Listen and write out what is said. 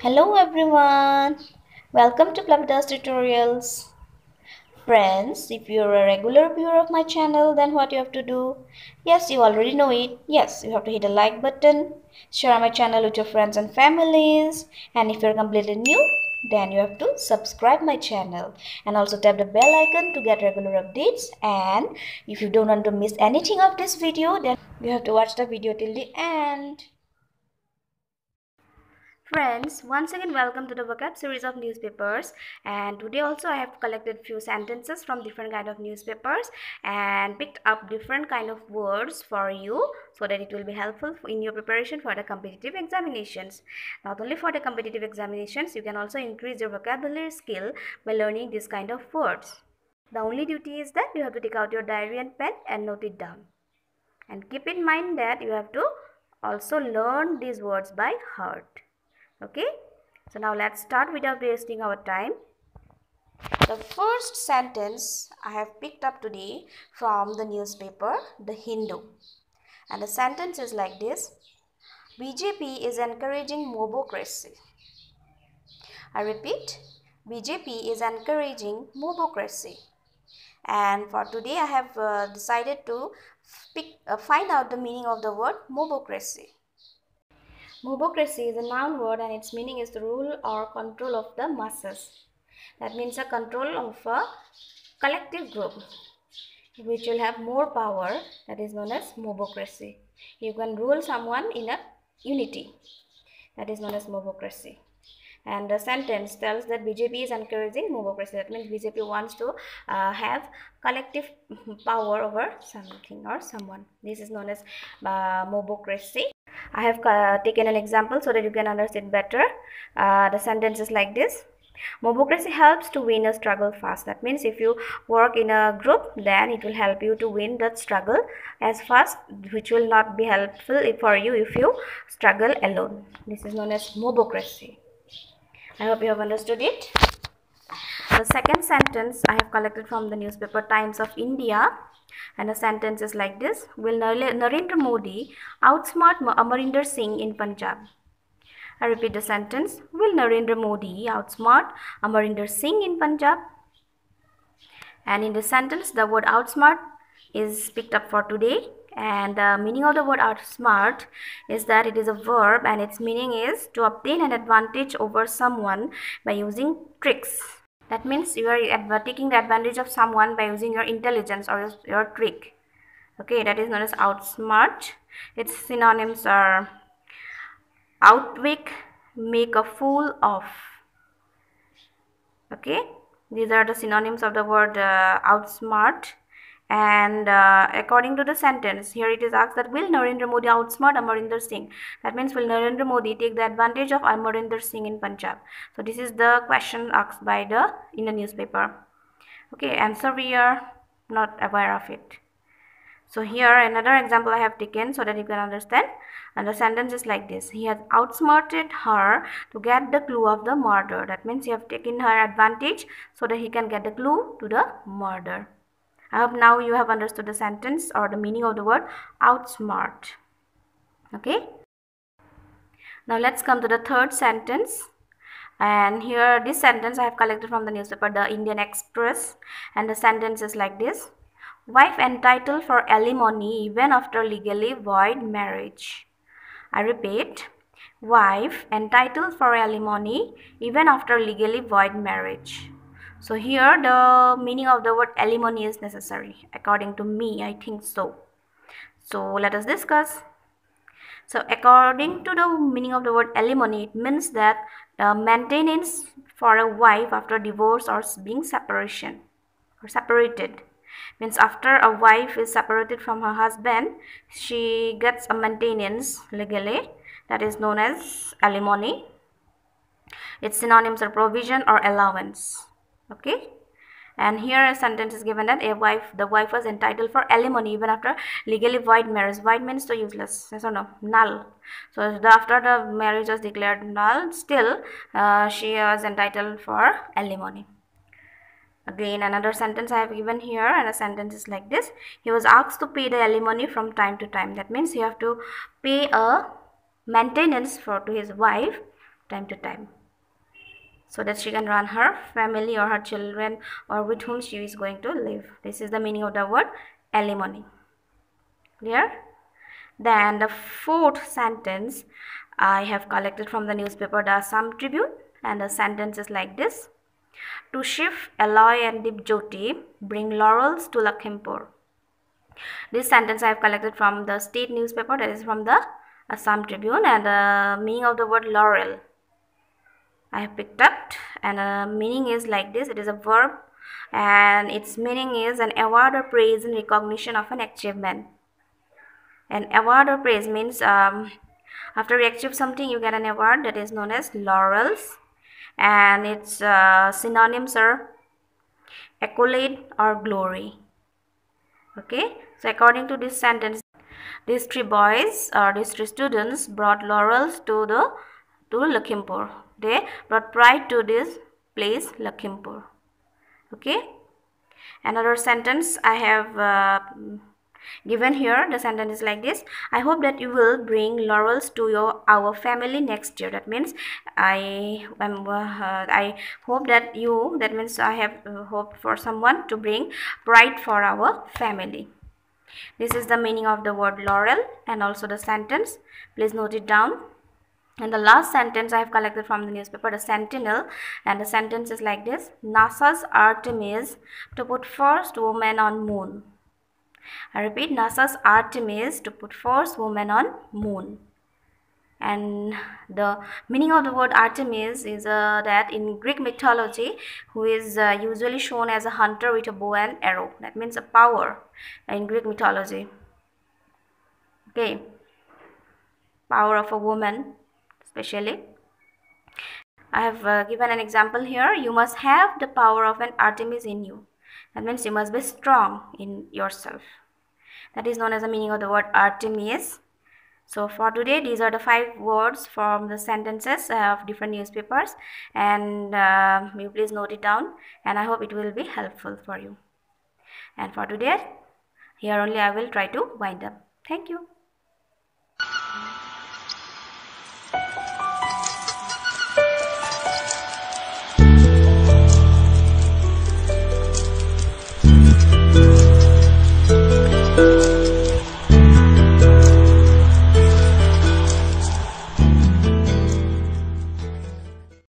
Hello everyone, welcome to Plabita's tutorials. Friends, if you're a regular viewer of my channel, then what you have to do? Yes, you already know it. Yes, you have to hit the like button, share my channel with your friends and families, and if you're completely new, then you have to subscribe my channel and also tap the bell icon to get regular updates and if you don't want to miss anything of this video then you have to watch the video till the end Friends, once again welcome to the vocab series of newspapers and today also I have collected few sentences from different kind of newspapers and picked up different kind of words for you so that it will be helpful in your preparation for the competitive examinations. Not only for the competitive examinations, you can also increase your vocabulary skill by learning this kind of words. The only duty is that you have to take out your diary and pen and note it down. And keep in mind that you have to also learn these words by heart okay? So now let's start without wasting our time. The first sentence i have picked up today from the newspaper the hindu. And the sentence is like this. Bjp is encouraging mobocracy. I repeat bjp is encouraging mobocracy. And for today i have uh, decided to pick, uh, find out the meaning of the word mobocracy Mobocracy is a noun word and its meaning is the rule or control of the masses. That means a control of a collective group which will have more power that is known as mobocracy. You can rule someone in a unity that is known as mobocracy. And the sentence tells that BJP is encouraging mobocracy. That means BJP wants to uh, have collective power over something or someone. This is known as uh, mobocracy. I have uh, taken an example so that you can understand better. Uh, the sentence is like this. Mobocracy helps to win a struggle fast. That means if you work in a group, then it will help you to win that struggle as fast, which will not be helpful for you if you struggle alone. This is known as mobocracy. I hope you have understood it. The second sentence I have collected from the newspaper Times of India. And the sentence is like this. Will narendra modi outsmart amarinder singh in punjab? I repeat the sentence. Will narendra modi outsmart amarinder singh in punjab? And in the sentence the word outsmart is picked up for today. And the meaning of the word outsmart is that it is a verb and its meaning is to obtain an advantage over someone by using tricks that means you are taking the advantage of someone by using your intelligence or your trick. Okay, that is known as outsmart. Its synonyms are outwit, make a fool of. Okay, these are the synonyms of the word uh, outsmart and uh, according to the sentence here it is asked that will Narendra Modi outsmart Amarinder Singh? That means will Narendra Modi take the advantage of Amarinder Singh in Punjab? So this is the question asked by the in the newspaper. Okay answer we are not aware of it. So here another example I have taken so that you can understand. And the sentence is like this. He has outsmarted her to get the clue of the murder. That means he have taken her advantage so that he can get the clue to the murder I hope now you have understood the sentence or the meaning of the word outsmart. Okay. Now let's come to the third sentence. And here this sentence I have collected from the newspaper The Indian Express and the sentence is like this. Wife entitled for alimony even after legally void marriage. I repeat, wife entitled for alimony even after legally void marriage. So here the meaning of the word alimony is necessary. According to me, I think so. So let us discuss. So according to the meaning of the word alimony, it means that the maintenance for a wife after divorce or being separation or separated means after a wife is separated from her husband she gets a maintenance legally that is known as alimony its synonyms are provision or allowance okay? And here a sentence is given that a wife the wife was entitled for alimony even after legally void marriage. Void means so useless. Or no? Null. So after the marriage was declared null still uh, she was entitled for alimony. Again another sentence i have given here and a sentence is like this. He was asked to pay the alimony from time to time. That means he have to pay a maintenance for to his wife time to time so that she can run her family or her children or with whom she is going to live. This is the meaning of the word alimony. Clear? Then the fourth sentence i have collected from the newspaper the assam tribune and the sentence is like this. To shift Aloy and Dipjoti bring laurels to Lakhimpur. This sentence I have collected from the state newspaper that is from the Assam Tribune and the meaning of the word laurel I have picked up and the meaning is like this it is a verb and its meaning is an award or praise in recognition of an achievement. An award or praise means um, after you achieve something you get an award that is known as laurels and its uh, synonyms are accolade or glory okay so according to this sentence these three boys or these three students brought laurels to the to Lakhimpur they brought pride to this place Lakhimpur okay? Another sentence I have uh, given here. The sentence is like this. I hope that you will bring laurels to your our family next year. That means i am uh, i hope that you that means i have uh, hoped for someone to bring pride for our family. This is the meaning of the word laurel and also the sentence. Please note it down and the last sentence I have collected from the newspaper, the Sentinel, and the sentence is like this: NASA's Artemis to put first woman on moon. I repeat, NASA's Artemis to put first woman on moon. And the meaning of the word Artemis is uh, that in Greek mythology, who is uh, usually shown as a hunter with a bow and arrow. That means a power in Greek mythology. Okay, power of a woman, especially. I have uh, given an example here. You must have the power of an Artemis in you. That means you must be strong in yourself. That is known as the meaning of the word Artemis. So for today, these are the five words from the sentences of different newspapers and uh, you please note it down and I hope it will be helpful for you. And for today, here only I will try to wind up. Thank you.